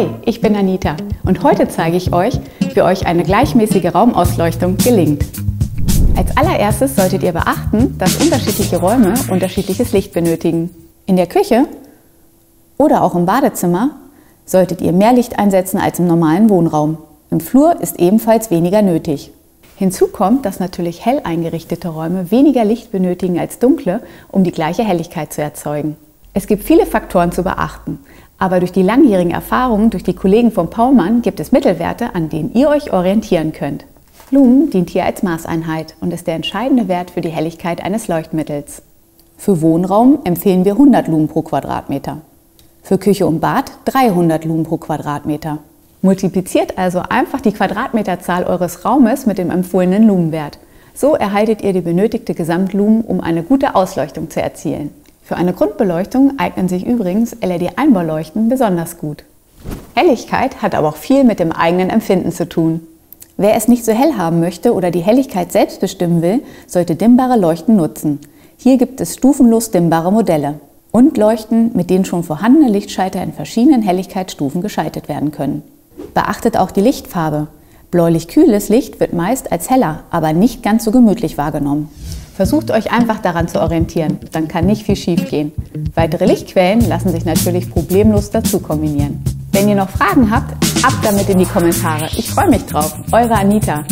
Hi, ich bin Anita und heute zeige ich euch, wie euch eine gleichmäßige Raumausleuchtung gelingt. Als allererstes solltet ihr beachten, dass unterschiedliche Räume unterschiedliches Licht benötigen. In der Küche oder auch im Badezimmer solltet ihr mehr Licht einsetzen als im normalen Wohnraum. Im Flur ist ebenfalls weniger nötig. Hinzu kommt, dass natürlich hell eingerichtete Räume weniger Licht benötigen als dunkle, um die gleiche Helligkeit zu erzeugen. Es gibt viele Faktoren zu beachten, aber durch die langjährigen Erfahrungen durch die Kollegen von Paulmann gibt es Mittelwerte, an denen ihr euch orientieren könnt. Lumen dient hier als Maßeinheit und ist der entscheidende Wert für die Helligkeit eines Leuchtmittels. Für Wohnraum empfehlen wir 100 Lumen pro Quadratmeter. Für Küche und Bad 300 Lumen pro Quadratmeter. Multipliziert also einfach die Quadratmeterzahl eures Raumes mit dem empfohlenen Lumenwert. So erhaltet ihr die benötigte Gesamtlumen, um eine gute Ausleuchtung zu erzielen. Für eine Grundbeleuchtung eignen sich übrigens LED-Einbauleuchten besonders gut. Helligkeit hat aber auch viel mit dem eigenen Empfinden zu tun. Wer es nicht so hell haben möchte oder die Helligkeit selbst bestimmen will, sollte dimmbare Leuchten nutzen. Hier gibt es stufenlos dimmbare Modelle und Leuchten, mit denen schon vorhandene Lichtschalter in verschiedenen Helligkeitsstufen geschaltet werden können. Beachtet auch die Lichtfarbe. Bläulich-kühles Licht wird meist als heller, aber nicht ganz so gemütlich wahrgenommen. Versucht euch einfach daran zu orientieren, dann kann nicht viel schief gehen. Weitere Lichtquellen lassen sich natürlich problemlos dazu kombinieren. Wenn ihr noch Fragen habt, ab damit in die Kommentare. Ich freue mich drauf. Eure Anita.